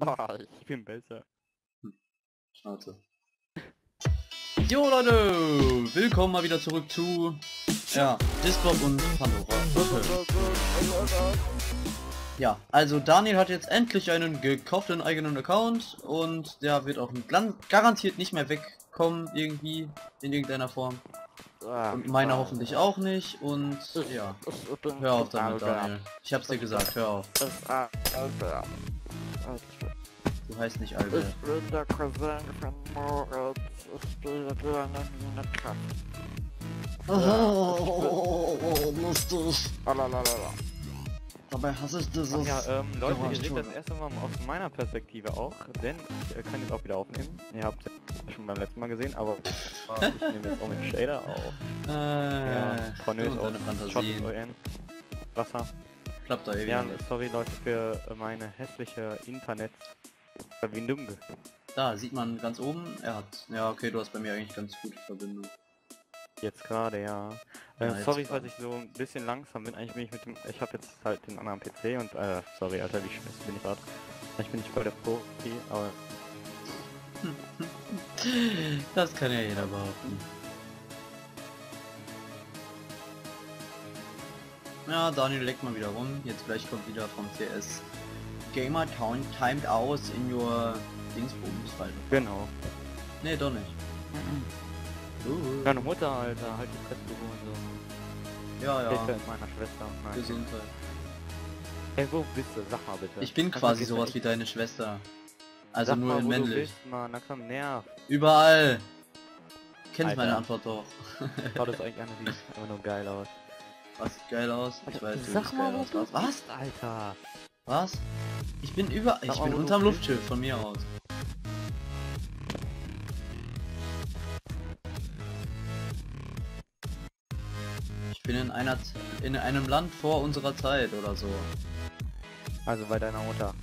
Ah, ich bin besser. Schnauze. Jo Leute, willkommen mal wieder zurück zu ja, Discord und Pandora. Ja, also Daniel hat jetzt endlich einen gekauften eigenen Account und der wird auch garantiert nicht mehr wegkommen irgendwie in irgendeiner Form. Ah, Und meiner hoffentlich auch nicht und ja, hör auf damit. Daniel. Ich hab's dir gesagt, hör auf. Ich, Albert. Heißt nicht Ich Albert. bin der Cousin von Moritz. Ich spiele gerne Minecraft. lustig. Alalalala. Dabei hasse ich dieses... Ach ja, ähm, Leute, Ja, ihr seht das erste Mal aus meiner Perspektive auch, denn ich äh, kann jetzt auch wieder aufnehmen. Ihr habt es schon beim letzten Mal gesehen, aber ich nehme jetzt auch mit Shader auf. Ja, Äh, Cornelius du und deine Fantasien. Wasser. Klappt da irgendwie. Ja, nicht. sorry Leute für meine hässliche Internetverbindung. Da sieht man ganz oben, er hat. Ja, okay, du hast bei mir eigentlich ganz gute Verbindung. Jetzt gerade, ja. Äh, Ja, sorry, falls ich so ein bisschen langsam bin. Eigentlich bin ich mit dem... Ich habe jetzt halt den anderen PC und... Äh, sorry, Alter, wie scheiße bin ich gerade. Ich bin nicht voll der Profi, aber... Das kann ja jeder behaupten. Ja, Daniel leckt mal wieder rum. Jetzt gleich kommt wieder vom CS Gamer Town timed aus in your Dingsbums weiter. Genau. Nee, doch nicht. Uh, Deine Mutter, Alter, halt die Fresse, du Hurensohn. ja, Ja. ja. mit meiner Schwester. Nein. Gesundheit. Hey, wo bist du? Sag mal bitte. Ich bin quasi dir sowas wie deine Schwester. Also Sag nur mal, in wo du männlich. bist, Mann, na komm, nerv. Überall. Kennst meine Alter. Antwort doch. Schaut das eigentlich an, sieht einfach nur geil aus. Was sieht geil aus? Ich weiß, du Sag mal, du Was? bist, Alter. Was? Ich bin über... Ich bin unterm. Luftschiff von mir aus. Ich bin in einer in einem Land vor unserer Zeit oder so. Also bei deiner Mutter.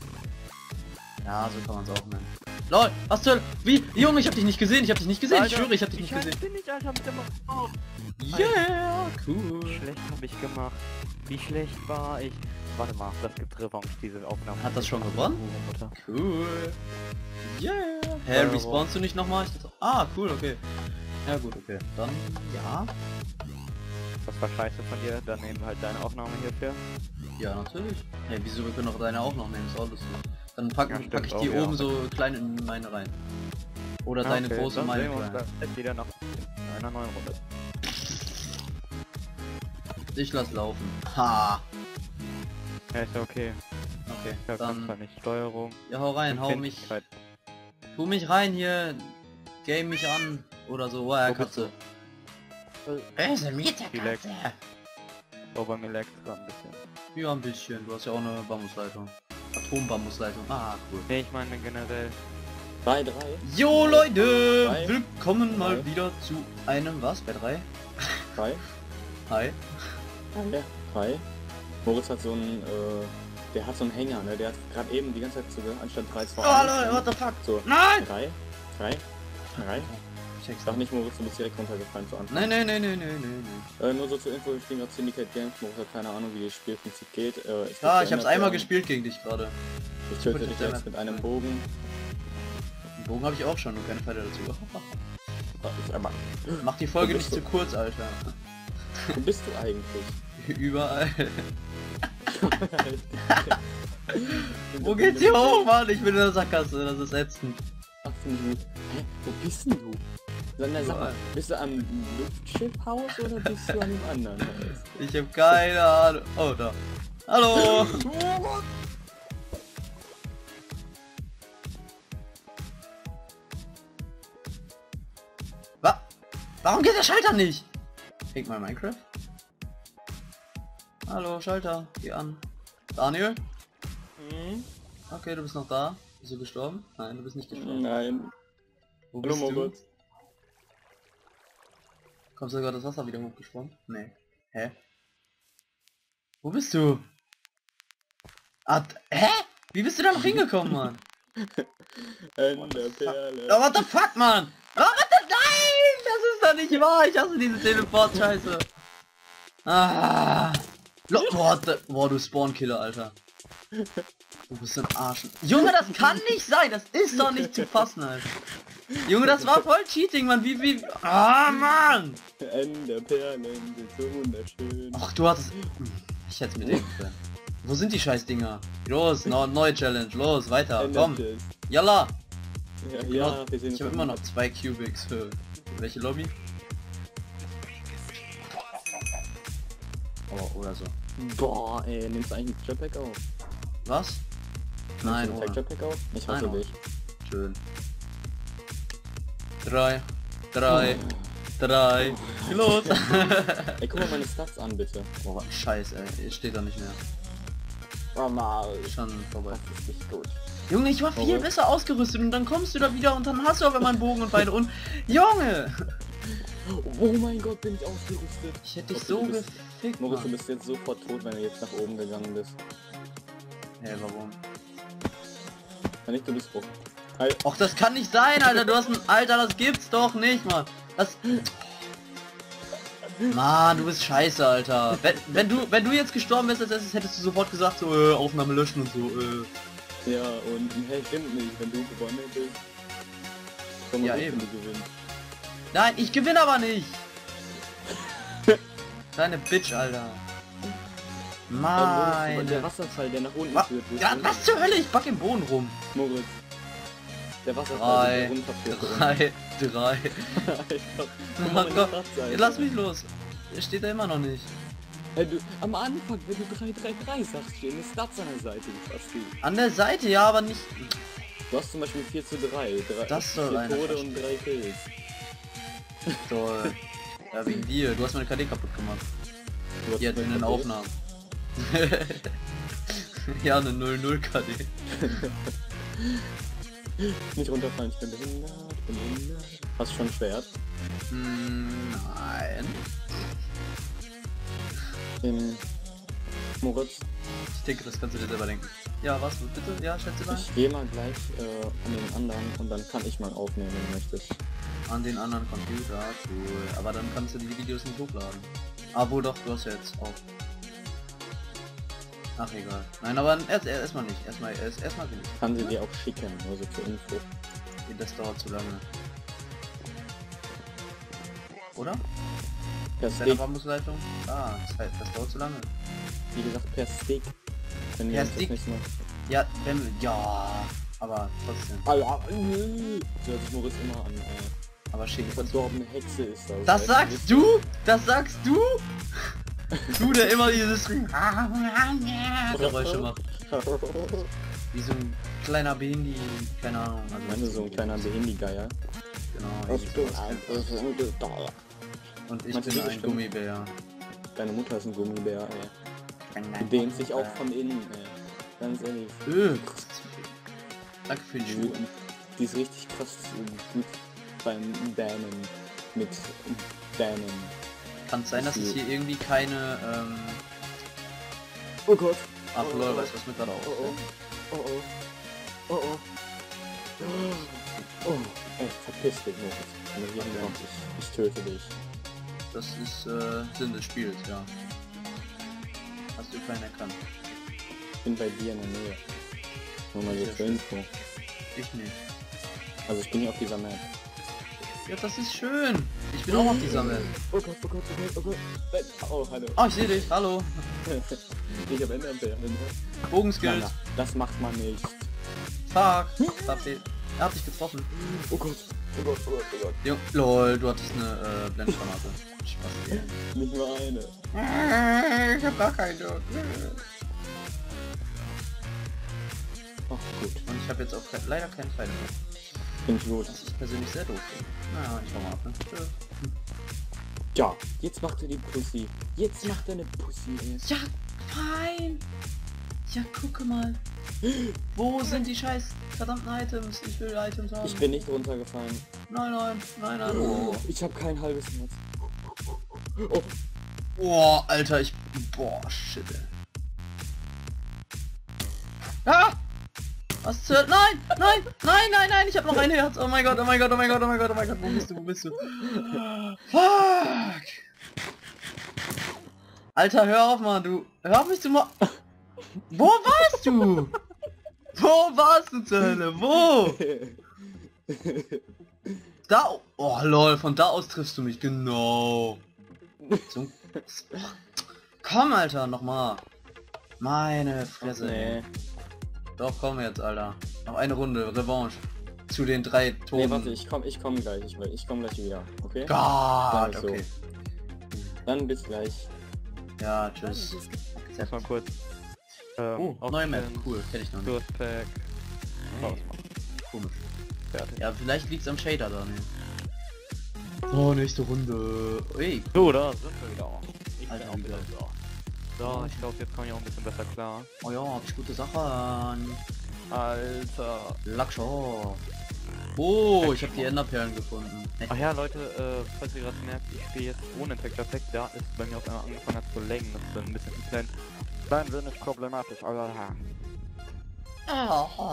Ja, so kann man es auch nennen. LOL, was zur... Wie? Junge, ich hab dich nicht gesehen, ich hab dich nicht gesehen, ich Alter, schwöre, ich hab dich wie nicht gesehen. ich, Alter, mit. Oh, Yeah, cool. wie schlecht habe ich gemacht. Wie schlecht war ich. Warte mal, das gibt Revanche, diese Aufnahme. Hat das schon gewonnen? Mutter. Cool. Yeah. Hä, Euro. respawnst du nicht nochmal? Ich ah, cool, okay. Ja gut, okay. Dann, ja. Das war scheiße von dir, dann nehmen wir halt deine Aufnahme hierfür. Ja, natürlich. Hey, wieso, wir können auch deine auch noch nehmen, ist auch lustig. Dann pack, Ja, pack ich auch, die ja. oben so klein in meine rein. Oder Ah, deine okay, große dann meine klein. wieder noch in einer neuen Runde. Ich lass laufen. Ha! Ja, ist ja okay. Okay, Ja, dann... nicht Steuerung. Ja, hau rein, hau mich... Tu mich rein hier. Game mich an. Oder so. Oh, ja, Katze. Böse Relax. Oh, bei mir lag gerade ein bisschen. Ja, ein bisschen. Du hast ja auch eine Bambusleitung. Atombambusleitung. Ah, cool. Nee, ich meine generell. 3, 3. Jo Leute, Drei. willkommen mal Drei. wieder zu einem was? Bei drei? 3. Hi. Ja, 3. Moritz hat so einen, äh, der hat so einen Hänger, ne? Der hat gerade eben die ganze Zeit so anstatt 3, 2, Oh Leute, what the fuck? So, Nein! 3, 3, 3. Check's Sag nicht, Moritz, du bist direkt runtergefallen zu Anfang. Nein, nein, nein, nein, nein, nein. Äh, nur so zur Info, wir spielen gerade Syndicate Games. Moritz hat keine Ahnung, wie das Spielprinzip geht. Äh, Ja, wird ich hab's einmal gespielt gegen dich gerade. Ich töte dich jetzt mit einem Bogen. Den Bogen habe ich auch schon, nur keine Pfeile dazu. Ah, Ich, Mach die Folge nicht bist zu kurz, Alter. wo bist du eigentlich? Überall. Wo geht's hier hoch, Mann? Ich bin in der Sackgasse, das ist ätzend. 18 Minuten. Hä? Wo bist denn du? Na, sag mal, bist du am Luftschiffhaus oder bist du an dem anderen Haus? Ich hab keine Ahnung. Oh, da. Hallo! Wa Warum geht der Schalter nicht? Hängt mal Minecraft? Hallo, Schalter, geh an. Daniel? Hm? Okay, du bist noch da. Bist du gestorben? Nein, du bist nicht gestorben. Nein. Wo Hallo bist du? Moritz. Kommst du gerade das Wasser wieder hochgeschwommen? Nee. Hä? Wo bist du? Ah, hä? Wie bist du da noch hingekommen, Mann? Enderperle. Oh, what the fuck, Mann? Oh, what the... Nein! Das ist doch nicht wahr! Ich hasse diese Teleport-Scheiße. Ah. Lo what the... Boah, du Spawn-Killer, Alter. Du bist ein Arsch. Junge, das kann nicht sein. Das ist doch nicht zu fassen, Alter. Junge, das war voll Cheating, Mann. Wie, wie... Ah, Mann! Ende Perlen sind so wunderschön. Ach, du hattest... Ich hätte mit denken können. Wo sind die scheiß Dinger? Los, no, neue Challenge. Los, weiter. Ende Komm. Test. Yalla. Ja, Genau, ja, Ich habe immer noch zwei Cubics für... Welche Lobby? Oh, oder so. Boah, ey, nimmst du eigentlich Jetpack auf? Was? Nein, Nimmst du ein oder? Jetpack auf? Ich Nein, hasse oder? dich. Schön. Drei. Drei. Drei. Los. Ey, guck mal meine Stats an, bitte. Boah, scheiße, ey. Steht da nicht mehr. Oh mal. Schon vorbei. Junge, ich war viel Warum? besser ausgerüstet und dann kommst du da wieder und dann hast du auf einmal einen Bogen und beide und... Junge! Oh mein Gott, bin ich ausgerüstet. Ich hätte dich so bist- gefickt, Moritz, du bist jetzt sofort tot, wenn du jetzt nach oben gegangen bist. Hä, warum? Ja, nicht, du bist tot. Halt, Och, das kann nicht sein, Alter. Du hast ein... Alter, das gibt's doch nicht, Mann. Das... Mann, du bist scheiße, Alter. Wenn, wenn du wenn du jetzt gestorben wärst als erstes, hättest du sofort gesagt, so, äh, Aufnahme löschen und so, äh. ja, und hey, stimmt nicht, wenn du gewonnen hättest. Komm Ja, eben. wenn du gewinnst. Nein, ich gewinne aber nicht. Deine Bitch, Alter. Meine. Der Wasserfall, der nach unten führt. ja, was zur Hölle? Ich back im Boden rum. Moritz. Der Wasserfall, Drei, drei, drei. Alter, Oh Gott. Lass mich los. Er steht da immer noch nicht. Hey, du, am Anfang, wenn du 333 sagst, stehen die Stats an der Seite. An der Seite, ja, aber nicht. Du hast zum Beispiel 4 zu 3. drei Das soll vier einer Tode und 3 Kills. Toll. Ja, wegen dir. Du hast meine KD kaputt gemacht. Du Jetzt in den Aufnahmen. ja, eine 0-0 KD. Nicht runterfallen, ich bin behindert, ich bin behindert. Hast du schon ein Schwert? Nein. Im Moritz, Ich denke, das kannst du dir selber denken. Ja, was? Bitte? Ja, schätze mal. ich gehe mal gleich äh, an den anderen und dann kann ich mal aufnehmen, wenn du möchtest. An den anderen Computer, cool. Aber dann kannst du die Videos nicht hochladen. Ah, wohl doch, du hast ja jetzt auch. Ach, egal. Nein, aber erst erst erstmal nicht. Erstmal erst erstmal ich. Kann sie dir auch schicken, nur so zur Info. Das dauert zu lange. Oder? Per Stick, Bambusleitung? Ah, das, heißt, das dauert zu lange. wie gesagt, per Stick. Wenn Per Stick? Ja, wenn wir. Ja, aber trotzdem. Alter, äh, so hört sich Moritz immer an. Äh, Aber schick. verdorbene Hexe ist das. Das sagst du? Das sagst du? Du, der immer dieses Geräusche macht. Wie so ein kleiner Behindi, keine Ahnung. Also meine, so ein kleiner Behindigeier. Genau. Ich bin ein. Und ich Meinst bin ein? Gummibär. Deine Mutter ist ein Gummibär, ey. Die dehnt sich auch von innen, ey. Ganz ehrlich. Öh. Danke für die Die, Schuhe. die ist richtig krass gut beim Dänen. Mit Dänen. Kann es sein, dass es hier irgendwie keine, ähm... Oh Gott. Ach Oh, lol, oh. weißt du, was mir gerade Oh auffällt? oh. Oh oh. Oh oh. Oh. Ey, verpiss dich, Moritz. Wenn du hier Okay. hinkommst, ich, ich töte dich. Das ist, äh, Sinn des Spiels, ja. Hast du keinen erkannt? Ich bin bei dir in der Nähe. Nur mal so zur schön. Info. Ich nicht. Also ich bin hier auf dieser Map. Ja, das ist schön. Ich bin auch auf dieser Map. Oh Gott, oh Gott, oh Gott, oh Gott. Oh, hallo. Oh, ich sehe dich. Hallo. ich hab Enderperlen. Bogenskills. Nein, das macht man nicht. Fuck. Er hat dich getroffen. Oh Gott, oh Gott, oh Gott, oh Gott. Jo, lol, du hattest eine äh, Blendgranate. Spaß. Nicht nur eine. Ich hab gar keine. Ach gut, Und ich habe jetzt auch leider keinen Pfeil mehr. Finde ich gut. Das ist persönlich sehr doof. Na, ich mal ab. Ne? Ja, jetzt macht er die Pussy. Jetzt macht er eine Pussy. ey. Ja, fein. Ja, gucke mal. Wo sind die scheiß verdammten Items? Ich will Items haben. Ich bin nicht runtergefallen. Nein, nein, nein, nein. Oh, ich habe kein halbes Herz. Oh, Boah, Alter, ich... Boah, shit, ey. Ah! Was zur... Nein! Nein! Nein, nein, nein! Ich habe noch ein Herz! Oh mein Gott, oh mein Gott, oh mein Gott, oh mein Gott, oh mein Gott! Wo bist du, wo bist du? Fuck! Alter, hör auf, Mann, du... Hör auf mich zu ma... Wo warst du? Wo warst du zur Hölle? Wo? Da, oh lol, von da aus triffst du mich, genau. So, komm, Alter, nochmal. Meine Fresse. nee. Doch, komm jetzt, Alter. Noch eine Runde, Revanche. Zu den drei Toten. Nee, warte, ich komm, ich komm gleich, ich, will- ich komm gleich wieder, okay? Gott, so. okay. Dann bis gleich. Ja, tschüss. Erstmal kurz. Ähm, Oh, neue Map, cool, kenn ich noch nicht. Durstpack. Rausmachen. Komisch. Fertig. Ja, vielleicht liegt's am Shader, Daniel. Oh, nächste Runde. Ui, So, da sind wir wieder. Ich Alter, bin auch wieder wieder. da. So, ich glaube, jetzt komme ich auch ein bisschen besser klar. oh ja, hab ich gute Sachen. Alter. Lackshaw. Oh, ich habe die Enderperlen gefunden. Ach ja, Leute, äh, falls ihr gerade merkt, ich spiele jetzt ohne Texture Pack, da ist bei mir auf einmal angefangen hat zu laggen. Das ist ein bisschen klein. Klein wenig problematisch, aber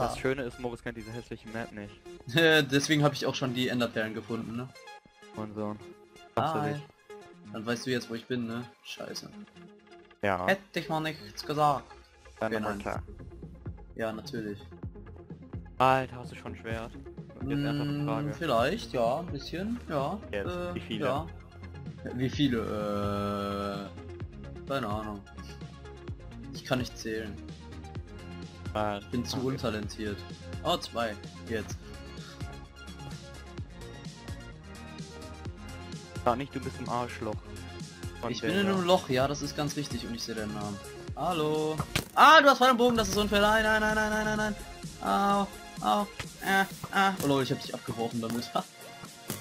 Das Schöne ist, Moritz kennt diese hässliche Map nicht. Deswegen habe ich auch schon die Enderperlen gefunden, ne? Und so. Dann weißt du jetzt, wo ich bin, ne? Scheiße. Ja, Hätte ich mal nichts gesagt. dann genau. klar. Ja, natürlich. Alter, hast du schon Schwert? Mm, vielleicht, ja, ein bisschen, ja. Jetzt, äh, wie viele? Ja. Wie viele? Äh, keine Ahnung. Ich kann nicht zählen. Äh, Ich bin zu okay. untalentiert. Oh, zwei. Jetzt. Sag nicht, du bist ein Arschloch. Ich bin in einem Loch, ja, das ist ganz richtig und ich sehe deinen Namen. Hallo. Ah, du hast am Bogen, das ist unfair. Nein, nein, nein, nein, nein, nein, nein. Au, au, äh, ah. Oh lol, ich hab dich abgeworfen damit. Ha.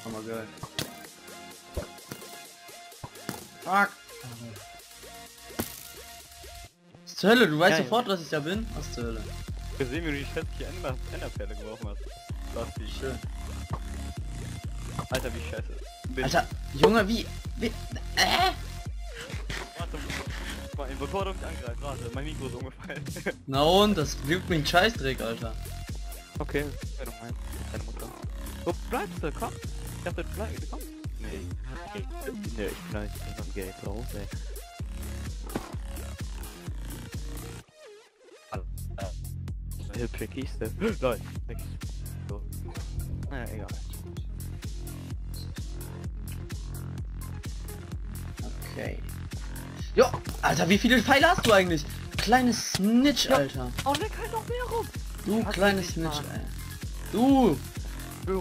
Hammer geil. Fuck. Was zur Hölle, du weißt Ja, ja. sofort, dass ich da bin? Was zur Hölle? gesehen, wie du die Ender Enderperle geworfen hast. Das ist die Schön. Alter, wie scheiße. Bin Alter, Junge, wie, wie, äh? Mal, bevor du mich angreifst, warte, mein Mikro ist umgefallen. Na und, das wirkt mich ein Scheißdreck, Alter. okay, ja, du meinst, deine Mutter. Wo bleibst du? Komm. Ich dachte, du bleibst, komm. Nee. Nee, nee ich bin nicht am Gate raus, ey. Äh, Pickiste. Leute, nix. So. Naja, egal. Okay. Jo, Alter, wie viele Pfeile hast du eigentlich? Kleines Snitch, Ja. Alter. Oh, leck halt noch mehr rum! Du Hast kleines Snitch, mal. ey. Du,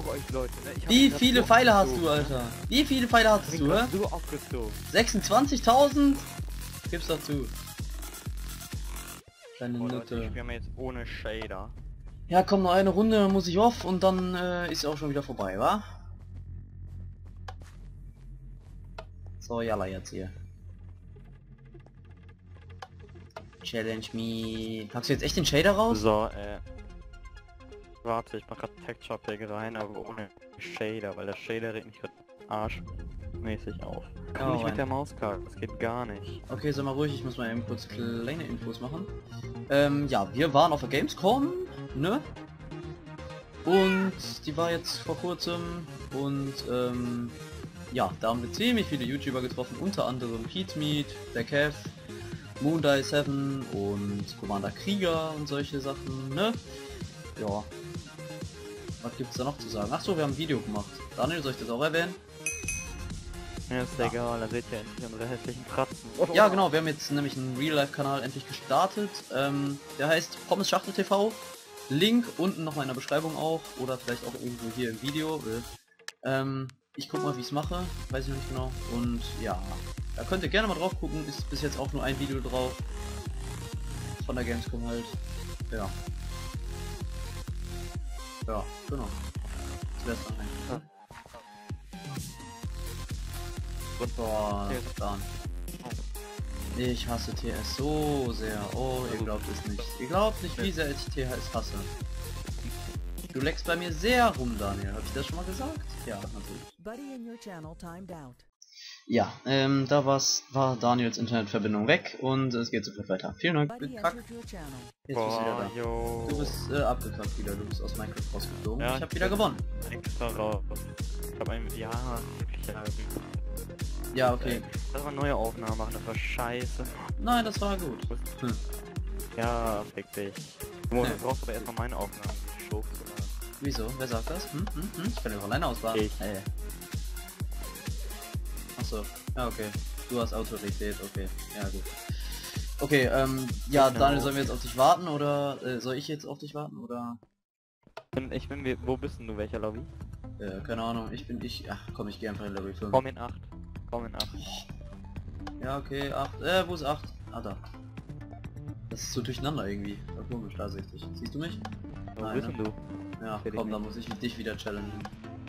euch, Leute. Ne? Wie viele Pfeile hast du, ne? Alter? Wie viele Pfeile bin du, hä? so aufgezogen. 26.000? Gib's dazu. Kleine Oh, Leute, ich spiele jetzt ohne Shader. Ja, komm, noch eine Runde, dann muss ich off und dann äh, ist auch schon wieder vorbei, wa? So, jalla jetzt hier. Challenge me. Packst du jetzt echt den Shader raus? So, äh. Warte, ich mach grad Texture Pack rein, aber ohne Shader, weil der Shader regt mich grad arschmäßig auf. Kann Oh, nicht mit der Mauskarte, das geht gar nicht. Okay, sei mal ruhig, ich muss mal eben kurz kleine Infos machen. Ähm, ja, wir waren auf der Gamescom, ne? Und die war jetzt vor kurzem und ähm, ja, da haben wir ziemlich viele YouTuber getroffen, unter anderem Pete Meat, der Kev, Moondie 7 und Commander Krieger und solche Sachen, ne? Ja. Was gibt's da noch zu sagen? Ach so, wir haben ein Video gemacht. Daniel, soll ich das auch erwähnen? Ja, ist egal, da seht ihr endlich unsere hässlichen Pratzen. Ja, genau, wir haben jetzt nämlich einen Real-Life-Kanal endlich gestartet. Ähm, der heißt Pommes Schachtel TV. Link unten nochmal in der Beschreibung auch. Oder vielleicht auch irgendwo hier im Video. Äh, Ähm, ich guck mal, wie ich es mache. Weiß ich noch nicht genau. Und ja, da könnt ihr gerne mal drauf gucken. Ist bis jetzt auch nur ein Video drauf. Von der Gamescom halt. Ja. Ja, genau. Das wär's dann eigentlich. Und- Boah, Ja. dann. Ich hasse TS so sehr. Oh, ihr glaubt es nicht. Ihr glaubt nicht, wie sehr ich TS hasse. Du leckst bei mir sehr rum, Daniel. Hab ich das schon mal gesagt? Ja, natürlich. Ja, ähm, da war's, war Daniels Internetverbindung weg und es geht sofort weiter. Vielen Dank. Kack. Jetzt bist du wieder Boah, da. yo. Du bist äh, abgekackt wieder. Du bist aus Minecraft rausgeflogen. Ja, ich hab ich wieder gewonnen. extra raus. Ich hab ein... Ja, ja. Ja, okay. Lass mal neue Aufnahmen machen, das war scheiße. Nein, das war gut. Hm. Ja, fick dich. Du brauchst aber erstmal meine Aufnahmen, Show. Wieso? Wer sagt das? Hm? Hm? Hm? Ich kann ja auch alleine ausbaden. Ich. Hey. Achso, ja okay. Du hast Autorität, okay. Ja gut. Okay, ähm, ja, Genau. Daniel, sollen wir jetzt auf dich warten oder äh, soll ich jetzt auf dich warten oder? Ich bin, ich bin, wie- wo bist denn du, welcher Lobby? Äh, keine Ahnung, ich bin ich. Ach komm, ich gehe einfach in Level 5. Komm in 8. Komm in 8. Ja, okay, 8. Äh, wo ist 8? Ah, da. Das ist so durcheinander irgendwie. Ja, komisch, da sehe ich dich. Siehst du mich? Wo Nein, bist ne? du? Ja, komm, da muss ich dich wieder challengen.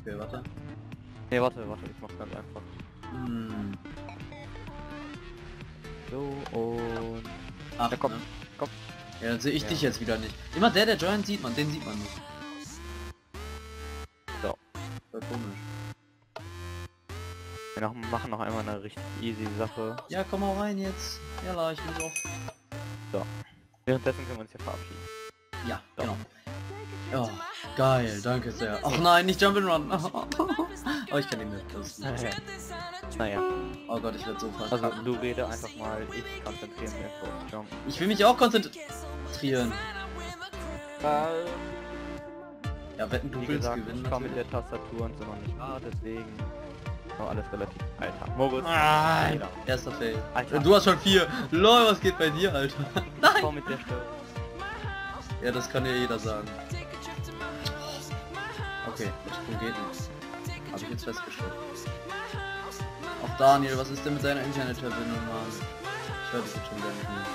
Okay, warte. Ne, warte, warte, ich mach's ganz einfach. Hm, So, und... 8, Ja, komm, ne? komm. Ja, dann sehe ich Ja. dich jetzt wieder nicht. Immer der, der joint, sieht man, den sieht man nicht. So. Voll komisch. Wir noch, machen noch einmal eine richtig easy Sache. Ja, komm mal rein jetzt. Ja, ich muss auch. Währenddessen können wir uns hier verabschieden. Ja, Ja. genau. Ja, geil, danke sehr. Ach nein, nicht Jump and Run. oh, ich kann ihn nicht. Das Naja. oh Gott, ich werde so also verkacken. du rede einfach mal, ich konzentriere mich auf Jump. Ich will mich auch konzentrieren. Ja, wetten, du Wie willst gesagt, gewinnen. ich komme mit der Tastatur und so noch nicht da, deswegen war alles relativ alter. Moritz, Nein! Fehler. Erster Fail. Alter. Äh, Du hast schon vier. Lol, was geht bei dir, Alter? Ich komm mit der Steuerung. Ja, das kann ja jeder sagen. Okay, Sprung geht nicht. Habe ich jetzt festgestellt. Daniel, was ist denn mit deiner Internetverbindung, Mann? Ich höre dich jetzt schon wieder nicht mehr.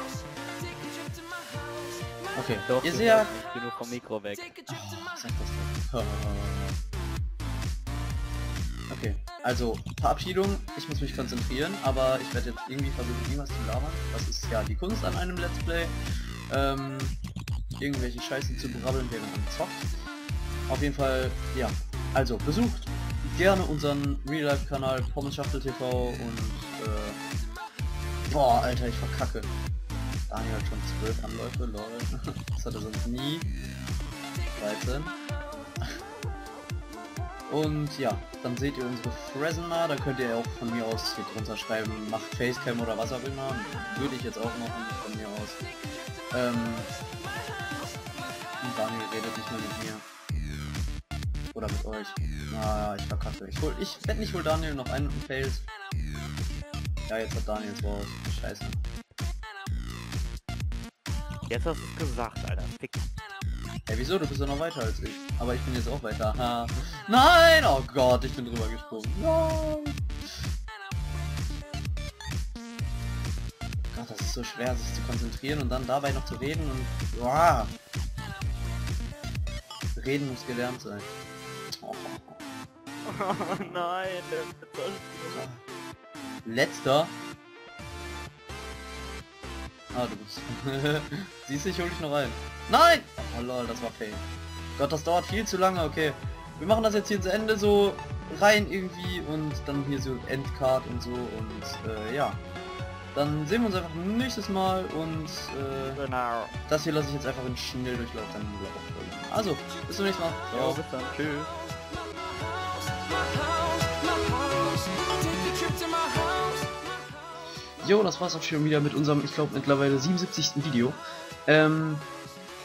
Okay, Doch, ihr seht ja... Ich bin nur vom Mikro weg. Oh, sag das doch. Okay, also Verabschiedung. Ich muss mich konzentrieren, aber ich werde jetzt irgendwie versuchen, irgendwas zu labern. Das ist ja die Kunst an einem Let's Play. Ähm, irgendwelche Scheiße zu brabbeln, während man zockt. Auf jeden Fall, ja. Also, besucht gerne unseren Real-Life-Kanal Pommesschachtel TV und äh, Boah, Alter, ich verkacke. Daniel hat schon 12 Anläufe, lol. Das hat er sonst nie. 13. Und ja, dann seht ihr unsere Fresna, da könnt ihr auch von mir aus hier drunter schreiben, macht Facecam oder was auch immer. Würde ich jetzt auch machen von mir aus. Ähm, Daniel redet nicht mehr mit mir. Oder mit euch. Ah, ich verkacke. Ich hol, ich wette nicht hol Daniel noch einen und fails. Ja, jetzt hat Daniel raus. Scheiße. Jetzt hast du es gesagt, Alter. Fick. Ey, wieso? Du bist ja noch weiter als ich. Aber ich bin jetzt auch weiter. Ha. Nein! Oh Gott, ich bin drüber gesprungen. Nein! Gott, das ist so schwer, sich zu konzentrieren und dann dabei noch zu reden und... Boah. Reden muss gelernt sein. Nein, Letzter. Ah, du bist. Siehst du, ich hol dich noch rein. Nein! Oh lol, das war fail. Gott, das dauert viel zu lange, okay. Wir machen das jetzt hier zu Ende so rein irgendwie und dann hier so Endcard und so und äh, ja. Dann sehen wir uns einfach nächstes Mal und äh, Genau. das hier lasse ich jetzt einfach in Schnelldurchlauf dann laufen. Also, bis zum nächsten Mal. Ja, Ciao. bis dann. Tschüss. Jo, das war's auch schon wieder mit unserem, ich glaube, mittlerweile 77. Video. Ähm,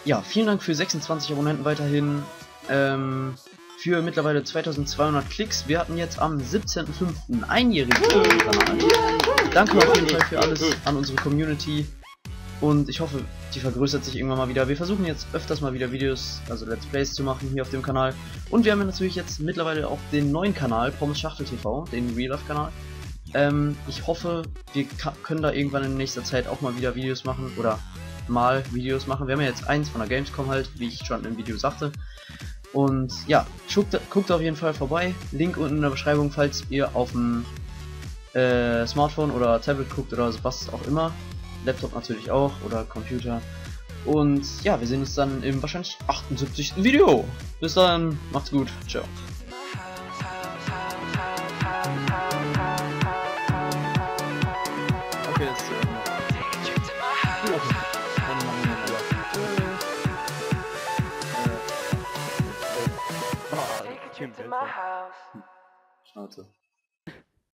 ja, vielen Dank für 26 Abonnenten weiterhin. Ähm, für mittlerweile 2200 Klicks. Wir hatten jetzt am 17.05. einjährigen. Danke auf jeden Fall für alles an unsere Community. Und ich hoffe, die vergrößert sich irgendwann mal wieder. Wir versuchen jetzt öfters mal wieder Videos, also Let's Plays zu machen hier auf dem Kanal. Und wir haben natürlich jetzt mittlerweile auch den neuen Kanal, Pommes Schachtel TV, den Real Life Kanal. Ähm, ich hoffe, wir können da irgendwann in nächster Zeit auch mal wieder Videos machen oder mal Videos machen. Wir haben ja jetzt eins von der Gamescom halt, wie ich schon im Video sagte. Und ja, guckt, guckt auf jeden Fall vorbei. Link unten in der Beschreibung, falls ihr auf dem äh, Smartphone oder Tablet guckt oder was auch immer. Laptop natürlich auch oder Computer. Und ja, wir sehen uns dann im wahrscheinlich 78. Video. Bis dann, macht's gut, ciao. Okay. Dann machen wir wieder. Äh, Ah, house. Schnauze.